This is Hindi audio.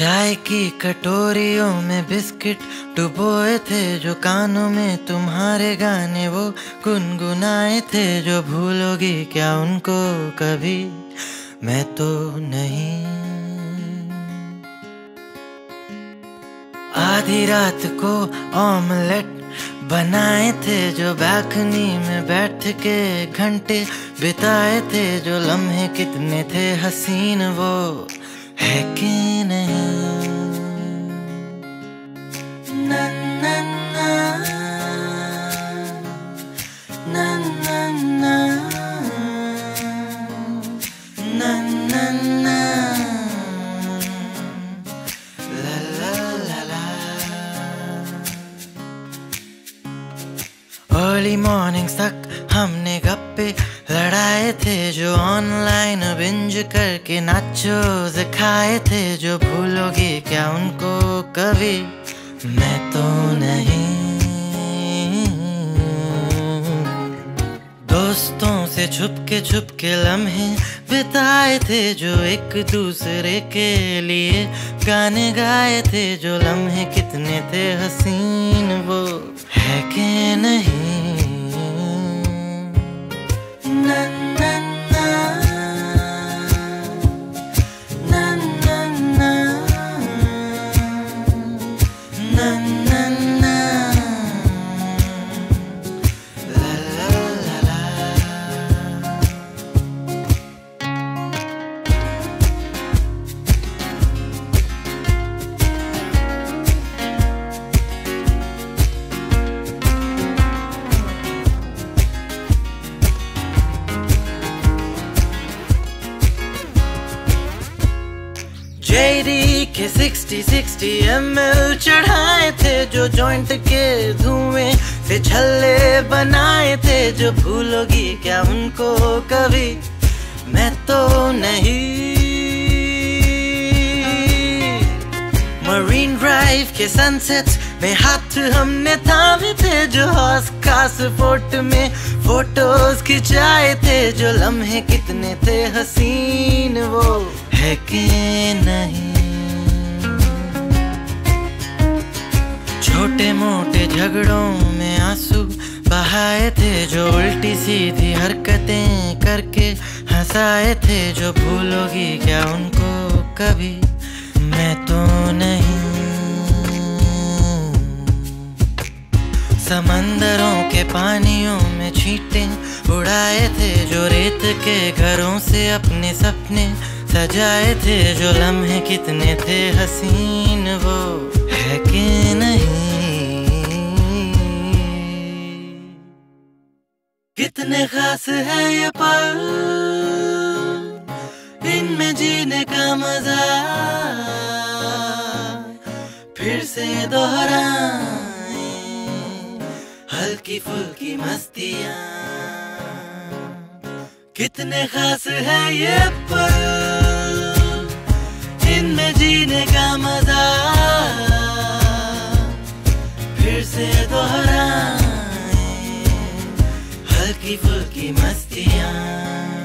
चाय की कटोरियों में बिस्किट डुबोए थे, जो कानों में तुम्हारे गाने वो गुनगुनाए थे, जो भूलोगी क्या उनको कभी मैं तो नहीं। आधी रात को ऑमलेट बनाए थे, जो बैखनी में बैठ के घंटे बिताए थे, जो लम्हे कितने थे, हसीन वो है कि अर्ली मॉर्निंग्स तक हमने गप्पे लड़ाए थे जो ऑनलाइन बिंज करके नाचोज खाए थे। जो भूलोगे क्या उनको कभी? मैं तो नहीं। दोस्तों से छुप के छुप के लम्हे बिताए थे, जो एक दूसरे के लिए गाने गाए थे। जो लम्हे कितने थे हसीन, वो है कि नहीं? जेडी के 60 60 एमएल चढ़ाए थे, जो जॉइंट के धुएँ से छल्ले बनाए थे, जो भूलोगी क्या उनको कभी? मैं तो नहीं। मरीन ड्राइव के सनसेट में हाथ हमने थामे थे, जो हौस खास फोर्ट में फ़ोटोज़ खिंचाए थे, जो लम्हे कितने थे हसीन वो। है कि नहीं? छोटे मोटे झगड़ों में आँसू बहाए थे, जो उल्टी सीधी हरकतें करके हंसाए थे, जो भूलोगी क्या उनको कभी? मैं तो नहीं। समंदरों के पानियों में छींटे उड़ाए थे, जो रेत के घरों से अपने सपने सजाए थे जो लम्हे, कितने थे हसीन वो। है कि नहीं? कितने खास है ये पल, इनमें जीने का मज़ा। फिर से दोहराए, हल्की फुल्की मस्तियाँ। कितने खास है ये पल। जीने का मज़ा। फिर से दोहराए। हल्की फुल्की मस्तियाँ।